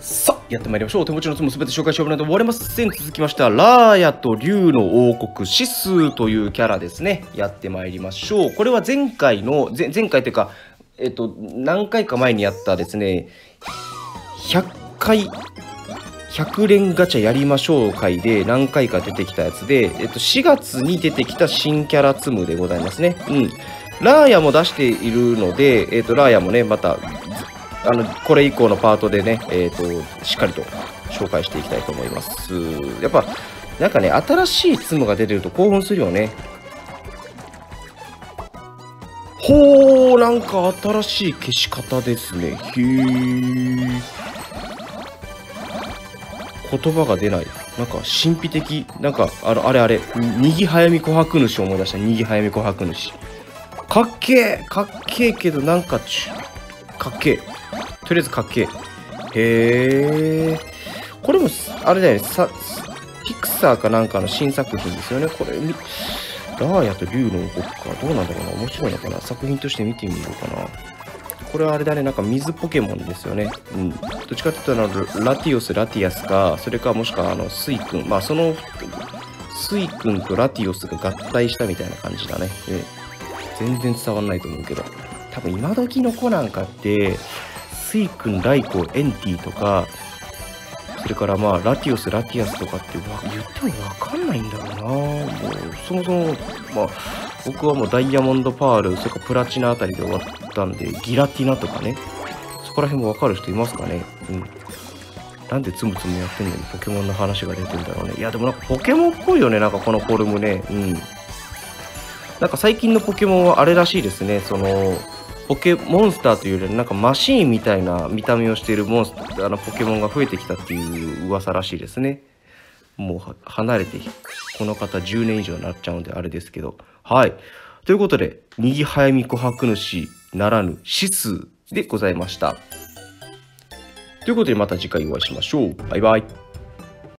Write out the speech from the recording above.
さあ、やってまいりましょう。手持ちのツもすべて紹介しようないと終われません。続きましては、ラーヤと竜の王国、シスというキャラですね。やってまいりましょう。これは前回の、前前回というか、えっと、何回か前にやったですね、100回、100連ガチャやりましょう回で何回か出てきたやつで、えっと、4月に出てきた新キャラツムでございますね。うん。ラーヤも出しているので、えっと、ラーヤもね、またあのこれ以降のパートでね、えーと、しっかりと紹介していきたいと思います。やっぱ、なんかね、新しいツムが出てると興奮するよね。ほー、なんか新しい消し方ですね。へー。言葉が出ない。なんか神秘的。なんか、あのあれあれ、にぎ早見琥珀主を思い出した。にぎ早見琥珀主。かっけーかっけーけど、なんかちゅ、かっけー。とりあえずかっけえ。へえ。これも、あれだよね、さ、ピクサーかなんかの新作品ですよね。これ、ラーヤと竜の王国か。どうなんだろうな。面白いのかな。作品として見てみようかな。これはあれだね、なんか水ポケモンですよね。うん。どっちかっていうと、ラティオス、ラティアスか、それかもしくは、あの、スイ君。まあ、その、スイ君とラティオスが合体したみたいな感じだね。うん全然伝わんないと思うけど。多分今時の子なんかって、スイ君、ライコ、エンティとか、それからまあ、ラティオス、ラティアスとかって言ってもわかんないんだろうなもう、そもそも、まあ、僕はもうダイヤモンドパール、それからプラチナあたりで終わったんで、ギラティナとかね、そこら辺もわかる人いますかねうん。なんでつむつむやってんのにポケモンの話が出てんだろうね。いや、でもなんかポケモンっぽいよね、なんかこのフォルムね。うん。なんか最近のポケモンはあれらしいですね、その、ポケモンスターというよりなんかマシーンみたいな見た目をしているモンスターあのポケモンが増えてきたっていう噂らしいですね。もう離れてこの方10年以上になっちゃうんであれですけど。はい。ということでにぎはやみ琥珀主ならぬ指数でございました。ということでまた次回お会いしましょう。バイバイ。